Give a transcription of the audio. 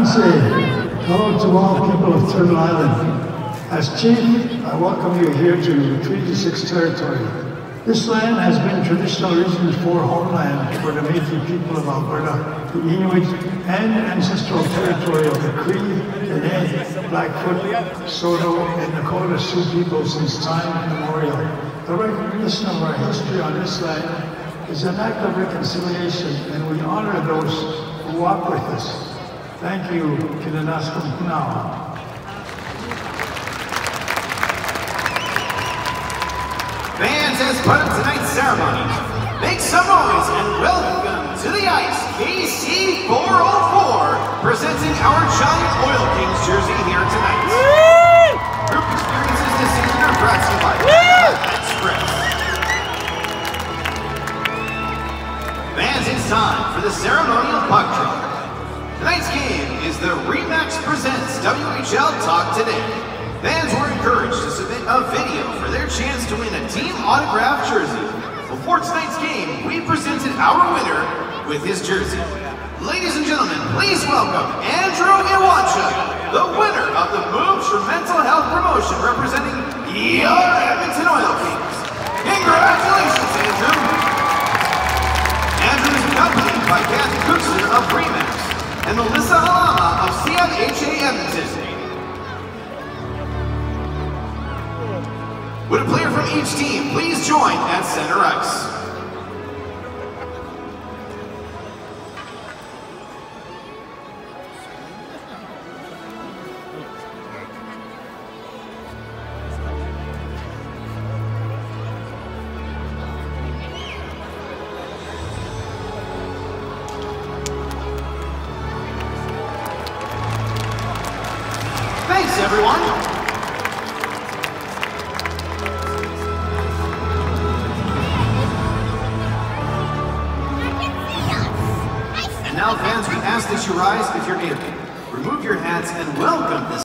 Tansi, hello to all people of Turtle Island. As chief, I welcome you here to Treaty 6 territory. This land has been traditional Region 4 homeland for the Métis people of Alberta, the Inuit, and ancestral territory of the Cree, Dene, Blackfoot, Saulteaux, and Nakota Sioux people since time immemorial. The recognition of our history on this land is an act of reconciliation, and we honor those who walk with us. Thank you, Kinanaskum now. Fans, as part of tonight's ceremony, make some noise and welcome to the ice KC 404, presenting our Giant Oil Kings jersey here tonight. Group experiences this season are brought to you by Express. Fans, it's time for the ceremonial puck Remax Presents WHL Talk Today. Fans were encouraged to submit a video for their chance to win a team autographed jersey. Before tonight's game, we presented our winner with his jersey. Ladies and gentlemen, please welcome Andrew Iwancha, the winner of the Moves for Mental Health promotion representing CMHA Edmonton. Would a player from each team please join at center ice? Everyone. And now, fans, we ask that you rise if you're able. Remove your hats and welcome this.